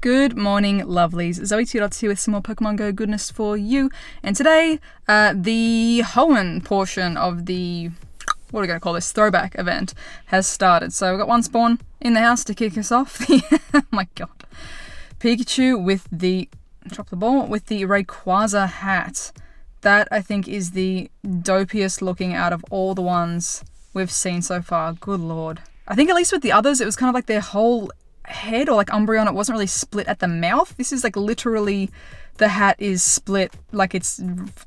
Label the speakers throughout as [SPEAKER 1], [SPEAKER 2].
[SPEAKER 1] Good morning, lovelies. Zoe Two Dots here with some more Pokemon Go goodness for you. And today, uh, the Hoenn portion of the what are we going to call this throwback event has started. So we've got one spawn in the house to kick us off. oh my god, Pikachu with the drop the ball with the Rayquaza hat. That I think is the dopiest looking out of all the ones we've seen so far. Good lord. I think at least with the others, it was kind of like their whole head or like Umbreon, it wasn't really split at the mouth. This is like literally the hat is split, like it's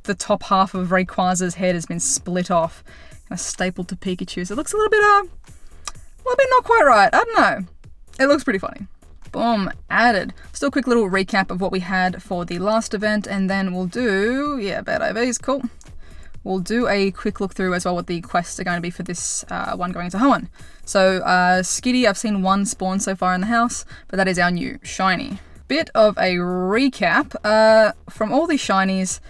[SPEAKER 1] the top half of Rayquaza's head has been split off, kind of stapled to Pikachu. So it looks a little bit, uh, a little bit not quite right. I don't know. It looks pretty funny. Boom, added. Still quick little recap of what we had for the last event, and then we'll do, yeah, bad IVs, cool. We'll do a quick look through as well what the quests are going to be for this uh, one going to Hoenn. So, uh, Skitty, I've seen one spawn so far in the house, but that is our new shiny. Bit of a recap. Uh, from all these shinies,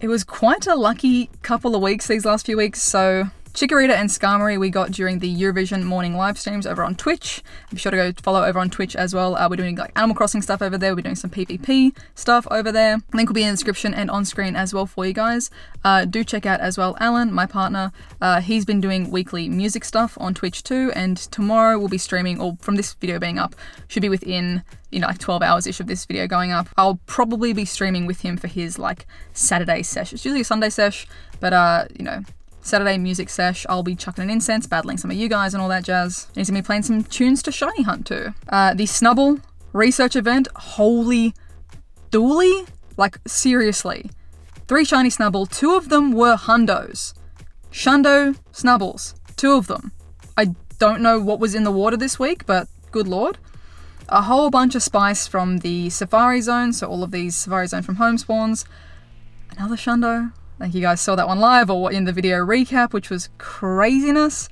[SPEAKER 1] it was quite a lucky couple of weeks these last few weeks, so Chikorita and Skarmory we got during the Eurovision morning live streams over on Twitch. Be sure to go follow over on Twitch as well. Uh, we're doing like Animal Crossing stuff over there. We're doing some PvP stuff over there. Link will be in the description and on screen as well for you guys. Uh, do check out as well Alan, my partner. Uh, he's been doing weekly music stuff on Twitch too, and tomorrow we'll be streaming, or from this video being up, should be within you know, like 12 hours ish of this video going up. I'll probably be streaming with him for his like Saturday sesh. It's usually a Sunday sesh, but uh, you know, Saturday music sesh, I'll be chucking an incense, battling some of you guys and all that jazz. And he's gonna be playing some tunes to Shiny Hunt too. Uh, the Snubbull research event, holy dooly? Like, seriously. Three shiny Snubbull, two of them were Hundos. Shundo Snubbulls, two of them. I don't know what was in the water this week, but good lord. A whole bunch of spice from the Safari Zone, so all of these Safari Zone from home spawns. Another Shundo, I think you guys saw that one live or in the video recap, which was craziness.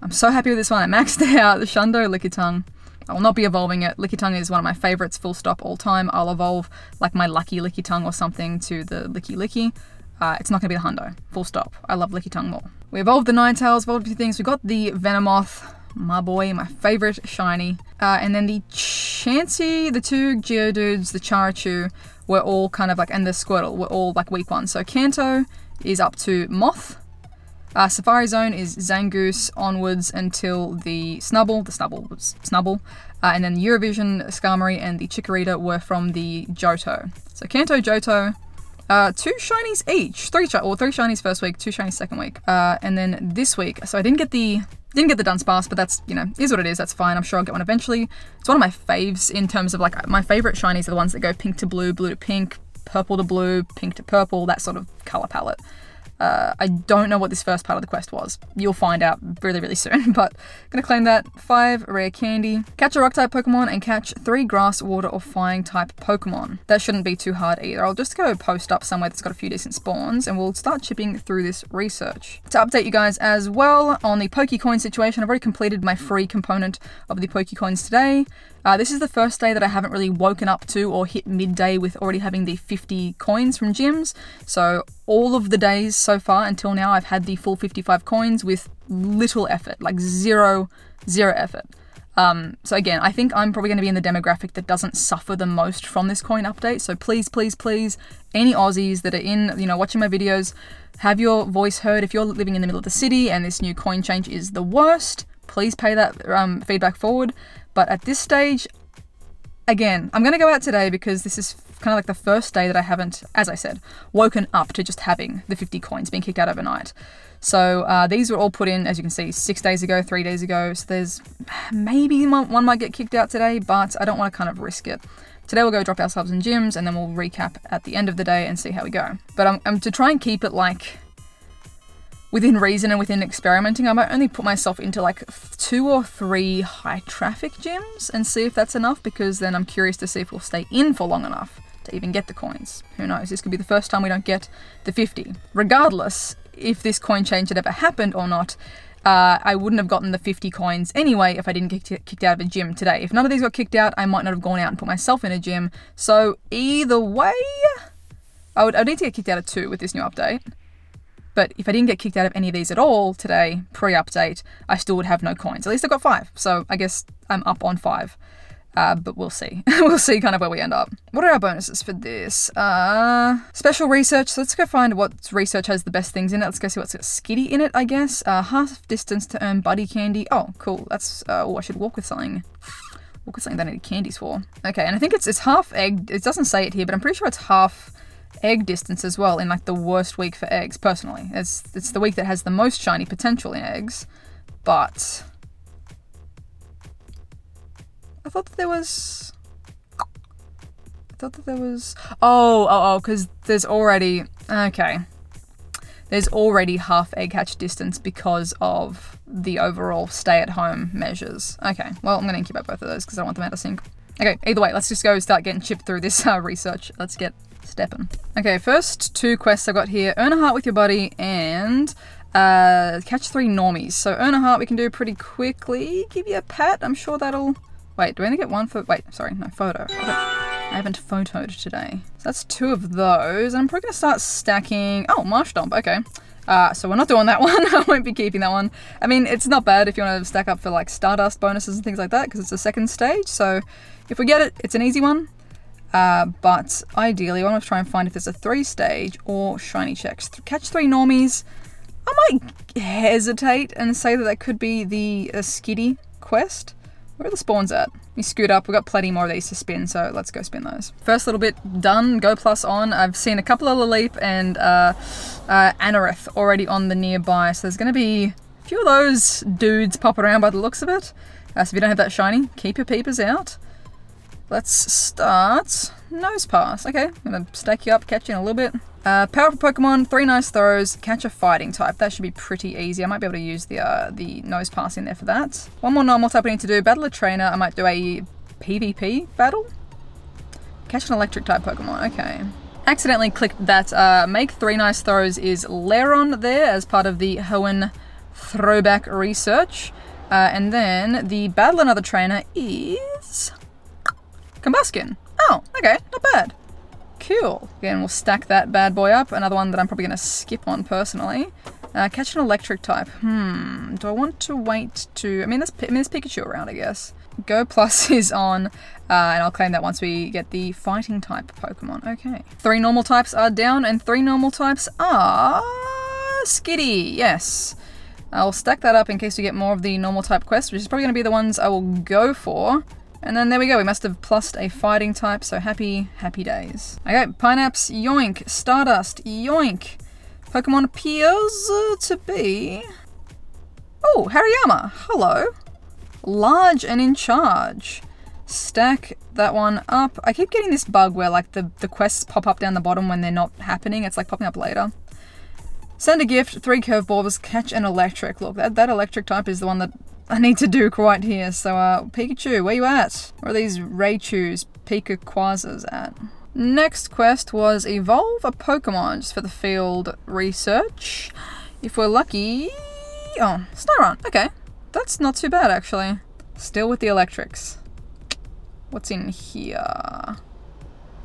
[SPEAKER 1] I'm so happy with this one. I maxed out the Shundo Lickitung. I will not be evolving it. Lickitung is one of my favorites, full stop, all time. I'll evolve like my Lucky Lickitung or something to the Lickilicky. Uh, it's not going to be the Hundo, full stop. I love Lickitung more. We evolved the Ninetales, evolved a few things. We got the Venomoth, my boy, my favorite shiny. Uh, and then the Chansey, the two Geodudes, the Charichu, were all kind of like, and the Squirtle, we're all like weak ones. So Kanto is up to Moth. Uh, Safari Zone is Zangoose onwards until the Snubbull, the Snubbull was Snubbull, uh, and then the Eurovision, Skarmory, and the Chikorita were from the Johto. So Kanto, Johto, uh, two shinies each, three or three shinies first week, two shinies second week, uh, and then this week. So I didn't get the didn't get the Dunsparce, but that's, you know, is what it is. That's fine. I'm sure I'll get one eventually. It's one of my faves in terms of like my favorite shinies are the ones that go pink to blue, blue to pink, purple to blue, pink to purple, that sort of color palette. Uh, I don't know what this first part of the quest was. You'll find out really, really soon, but gonna claim that. Five rare candy. Catch a rock type Pokemon and catch three grass, water, or flying type Pokemon. That shouldn't be too hard either. I'll just go post up somewhere that's got a few decent spawns and we'll start chipping through this research. To update you guys as well on the Pokecoin situation, I've already completed my free component of the Pokecoins today. Uh, this is the first day that I haven't really woken up to or hit midday with already having the 50 coins from gyms. So all of the days so far until now, I've had the full 55 coins with little effort, like zero, zero effort. Um, so again, I think I'm probably going to be in the demographic that doesn't suffer the most from this coin update. So please, please, please, any Aussies that are in, you know, watching my videos, have your voice heard. If you're living in the middle of the city and this new coin change is the worst, please pay that um, feedback forward. But at this stage, again, I'm going to go out today because this is kind of like the first day that I haven't, as I said, woken up to just having the 50 coins being kicked out overnight. So uh, these were all put in, as you can see, six days ago, three days ago. So there's maybe one might get kicked out today, but I don't want to kind of risk it. Today we'll go drop ourselves in gyms and then we'll recap at the end of the day and see how we go. But I'm, I'm to try and keep it like within reason and within experimenting, I might only put myself into like two or three high traffic gyms and see if that's enough because then I'm curious to see if we'll stay in for long enough to even get the coins. Who knows? This could be the first time we don't get the 50. Regardless, if this coin change had ever happened or not, uh, I wouldn't have gotten the 50 coins anyway if I didn't get kicked out of a gym today. If none of these got kicked out, I might not have gone out and put myself in a gym. So either way, I would, I would need to get kicked out of two with this new update. But if I didn't get kicked out of any of these at all today, pre-update, I still would have no coins. At least I've got five, so I guess I'm up on five. Uh, but we'll see. we'll see kind of where we end up. What are our bonuses for this? Uh, special research. So let's go find what research has the best things in it. Let's go see what's got skitty in it, I guess. Uh, half distance to earn buddy candy. Oh, cool. That's, uh, oh, I should walk with something. Walk with something that I need candies for. Okay, and I think it's, it's half egg. It doesn't say it here, but I'm pretty sure it's half egg distance as well in like the worst week for eggs, personally. It's, it's the week that has the most shiny potential in eggs, but I thought that there was. I thought that there was. Oh, oh, oh, because there's already. Okay. There's already half egg hatch distance because of the overall stay at home measures. Okay, well, I'm going to incubate both of those because I want them out of sync. Okay, either way, let's just go start getting chipped through this uh, research. Let's get stepping. Okay, first two quests I've got here earn a heart with your buddy and uh, catch three normies. So, earn a heart we can do pretty quickly. Give you a pat, I'm sure that'll Wait, do I only get one for- wait, sorry, no, photo. I haven't photoed today. So that's two of those. I'm probably gonna start stacking- oh, Marshtomp, okay. Uh, so we're not doing that one. I won't be keeping that one. I mean, it's not bad if you want to stack up for like Stardust bonuses and things like that, because it's a second stage, so if we get it, it's an easy one. Uh, but ideally, I want to try and find if there's a three stage or shiny checks. Catch three normies. I might hesitate and say that that could be the uh, Skitty quest. Where are the spawns at? We scoot up, we've got plenty more of these to spin, so let's go spin those. First little bit done, Go Plus on. I've seen a couple of Lileep and uh, uh, Anorith already on the nearby, so there's going to be a few of those dudes pop around by the looks of it. Uh, so if you don't have that shiny, keep your peepers out. Let's start Nosepass. Okay, I'm to stack you up, catch you in a little bit. Uh, powerful Pokemon, three nice throws, catch a fighting type. That should be pretty easy. I might be able to use the uh, the Nosepass in there for that. One more normal type I need to do. Battle a trainer. I might do a PvP battle. Catch an electric type Pokemon. Okay. Accidentally clicked that uh, make three nice throws is Lairon there as part of the Hoenn throwback research. Uh, and then the battle another trainer is Combusken. Oh, okay, not bad. Cool. Again, we'll stack that bad boy up. Another one that I'm probably going to skip on personally. Uh, catch an electric type. Hmm. Do I want to wait to... I mean, there's, I mean, there's Pikachu around, I guess. Go Plus is on, uh, and I'll claim that once we get the fighting type Pokemon. Okay. Three normal types are down, and three normal types are... Skitty, yes. I'll stack that up in case we get more of the normal type quests, which is probably going to be the ones I will go for. And then there we go, we must have plussed a fighting type, so happy, happy days. Okay, Pinaps, yoink. Stardust, yoink. Pokemon appears uh, to be... Oh, Hariyama, hello. Large and in charge. Stack that one up. I keep getting this bug where like the, the quests pop up down the bottom when they're not happening. It's like popping up later. Send a gift, three curveballs, catch an electric. Look, that, that electric type is the one that I need to do quite here. So, uh, Pikachu, where you at? Where are these Raichus, Pikaquazas at? Next quest was evolve a Pokemon just for the field research. If we're lucky... Oh, Snorunt. Okay. That's not too bad, actually. Still with the electrics. What's in here?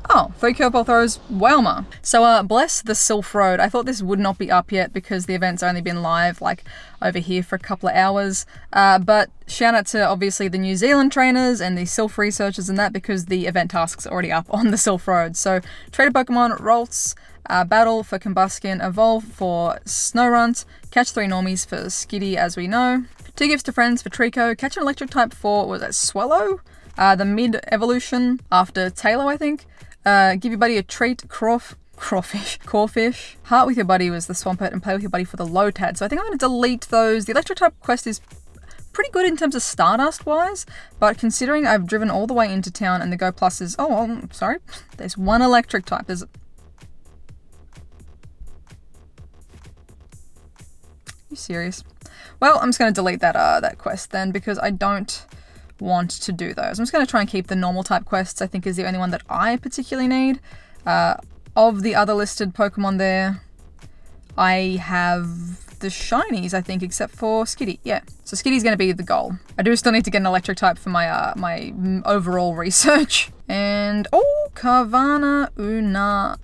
[SPEAKER 1] Oh, three curveball throws, Wailmer. So, uh, bless the Sylph Road. I thought this would not be up yet because the event's only been live, like, over here for a couple of hours. Uh, but shout out to, obviously, the New Zealand trainers and the Sylph researchers and that because the event task's already up on the Sylph Road. So, trade Pokemon, Ralts, uh, Battle for Combusken, Evolve for Snorunt, Catch 3 Normies for Skitty, as we know. Two gifts to friends for Treecko, Catch an Electric type for, was that Swellow? Uh, the mid evolution after Taillow, I think. Uh, give your buddy a treat, crawf Corphish, Corphish. Heart with your buddy was the Swampert and play with your buddy for the Lotad. So I think I'm going to delete those. The electric type quest is pretty good in terms of Stardust wise, but considering I've driven all the way into town and the Go Plus is, oh, sorry, there's one electric type. There's you serious? Well, I'm just going to delete that uh, that quest then because I don't want to do those. I'm just going to try and keep the normal type quests, I think is the only one that I particularly need. Uh, of the other listed Pokemon there, I have the shinies, I think, except for Skitty. Yeah, so Skitty's going to be the goal. I do still need to get an electric type for my uh, my overall research. And, oh, Carvanha Una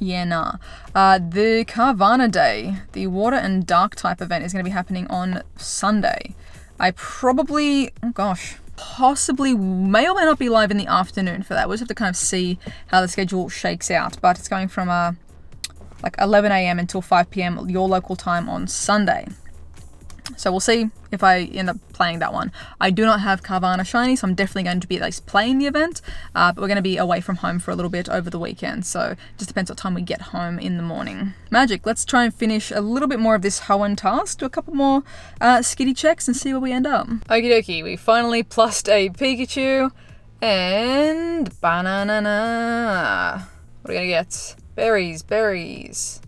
[SPEAKER 1] Yena. Uh, the Carvanha Day, the Water and Dark type event, is going to be happening on Sunday. I probably, oh gosh, possibly may or may not be live in the afternoon for that. We'll just have to kind of see how the schedule shakes out. But it's going from uh, like 11 a.m. until 5 p.m. your local time on Sunday. So we'll see if I end up playing that one. I do not have Carvanha Shiny, so I'm definitely going to be at least playing the event, uh, but we're going to be away from home for a little bit over the weekend, so just depends what time we get home in the morning. Magic, let's try and finish a little bit more of this Hoenn task, do a couple more uh, skitty checks and see where we end up. Okie dokie, we finally plussed a Pikachu, and banana. What are we going to get? Berries, berries.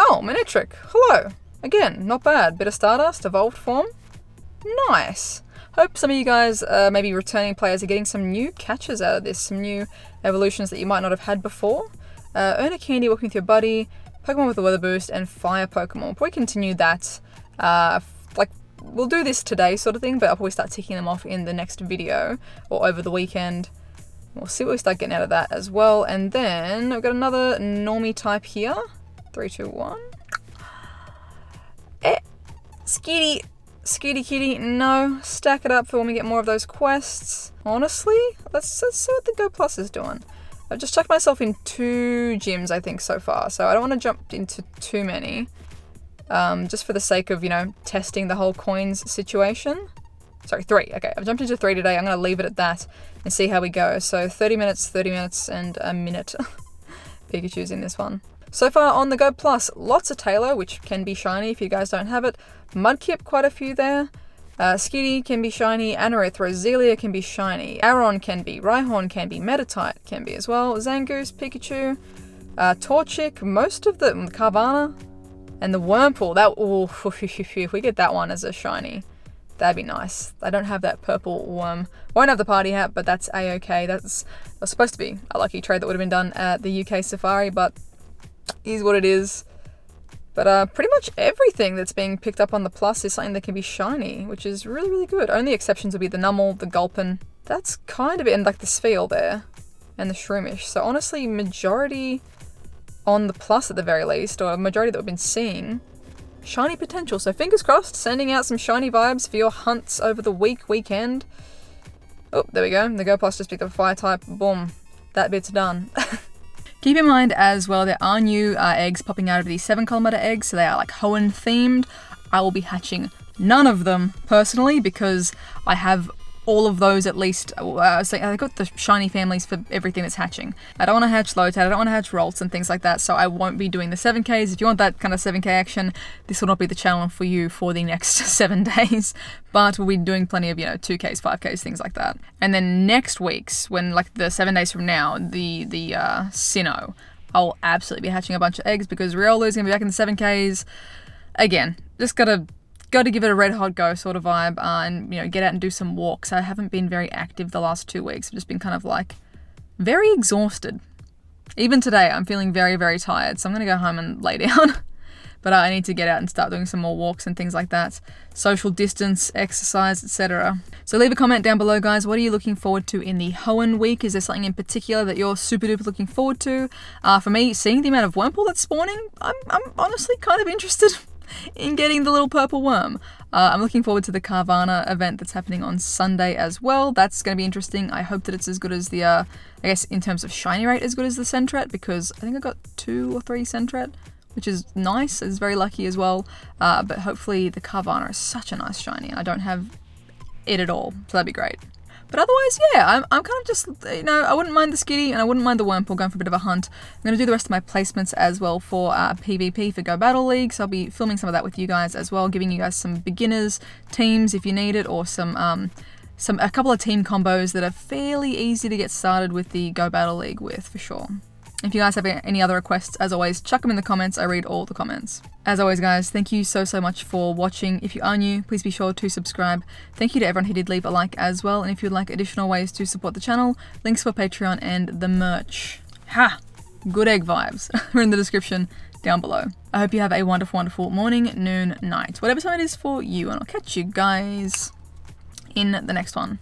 [SPEAKER 1] Oh, Manectric, hello. Again, not bad. Bit of Stardust, evolved form. Nice. Hope some of you guys, uh, maybe returning players, are getting some new catches out of this, some new evolutions that you might not have had before. Uh, earn a candy working with your buddy, Pokemon with a weather boost, and fire Pokemon. We continue that, uh, like, we'll do this today sort of thing, but I'll probably start ticking them off in the next video or over the weekend. We'll see what we start getting out of that as well. And then I've got another normie type here. Three, two, one. Eh, Skitty, Skitty Kitty, no. Stack it up for when we get more of those quests. Honestly, let's, let's see what the Go Plus is doing. I've just chucked myself in two gyms, I think, so far, so I don't want to jump into too many. Um, just for the sake of, you know, testing the whole coins situation. Sorry, three. Okay, I've jumped into three today. I'm going to leave it at that and see how we go. So 30 minutes, 30 minutes, and a minute. Pikachu's in this one. So far on the Go Plus, lots of Taillow, which can be shiny if you guys don't have it. Mudkip, quite a few there. Uh, Skitty can be shiny, Anorith, Roselia can be shiny, Aron can be, Rhyhorn can be, Meditite can be as well, Zangoose, Pikachu, uh, Torchic, most of the, Carvanha, and the Wurmple. That, oh, if we get that one as a shiny, that'd be nice. I don't have that purple worm. Won't have the party hat, but that's a-okay. That's was supposed to be a lucky trade that would have been done at the UK Safari, but is what it is. But uh, pretty much everything that's being picked up on the Plus is something that can be shiny, which is really, really good. Only exceptions would be the Numel, the Gulpin. That's kind of it, and like the Spheal there, and the Shroomish. So honestly, majority on the Plus at the very least, or a majority that we've been seeing, shiny potential. So fingers crossed, sending out some shiny vibes for your hunts over the week, weekend. Oh, there we go. The Go Plus just picked up a fire type. Boom. That bit's done. Keep in mind as well, there are new uh, eggs popping out of these 7 kilometer eggs, so they are like Hoenn themed. I will be hatching none of them personally because I have all of those at least. Uh, so I got the shiny families for everything that's hatching. I don't want to hatch Lotad, I don't want to hatch Ralts and things like that, so I won't be doing the 7Ks. If you want that kind of 7K action, this will not be the channel for you for the next seven days, but we'll be doing plenty of, you know, 2Ks, 5Ks, things like that. And then next week's, when like the seven days from now, the, the uh, Sinnoh, I'll absolutely be hatching a bunch of eggs because Riolu is going to be back in the 7Ks. Again, just gotta got to give it a red hot go sort of vibe uh, and you know get out and do some walks. I haven't been very active the last two weeks. I've just been kind of like very exhausted. Even today, I'm feeling very very tired, so I'm gonna go home and lay down. but uh, I need to get out and start doing some more walks and things like that. Social distance, exercise, etc. So leave a comment down below, guys. What are you looking forward to in the Hoenn week? Is there something in particular that you're super duper looking forward to? Uh, for me, seeing the amount of Wurmple that's spawning, I'm, I'm honestly kind of interested. in getting the little purple worm. Uh, I'm looking forward to the Carvanha event that's happening on Sunday as well. That's going to be interesting. I hope that it's as good as the, uh, I guess in terms of shiny rate, as good as the Sentret because I think I got two or three Sentret, which is nice. It's very lucky as well. Uh, but hopefully the Carvanha is such a nice shiny. I don't have it at all, so that'd be great. But otherwise, yeah, I'm, I'm kind of just, you know, I wouldn't mind the Skitty and I wouldn't mind the Wurmple going for a bit of a hunt. I'm going to do the rest of my placements as well for uh, PvP for Go Battle League, so I'll be filming some of that with you guys as well, giving you guys some beginners teams if you need it, or some, um, some a couple of team combos that are fairly easy to get started with the Go Battle League with, for sure. If you guys have any other requests, as always, chuck them in the comments. I read all the comments. As always, guys, thank you so, so much for watching. If you are new, please be sure to subscribe. Thank you to everyone who did leave a like as well. And if you'd like additional ways to support the channel, links for Patreon and the merch. Ha! Good egg vibes are in the description down below. I hope you have a wonderful, wonderful morning, noon, night, whatever time it is for you. And I'll catch you guys in the next one.